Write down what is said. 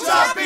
Stop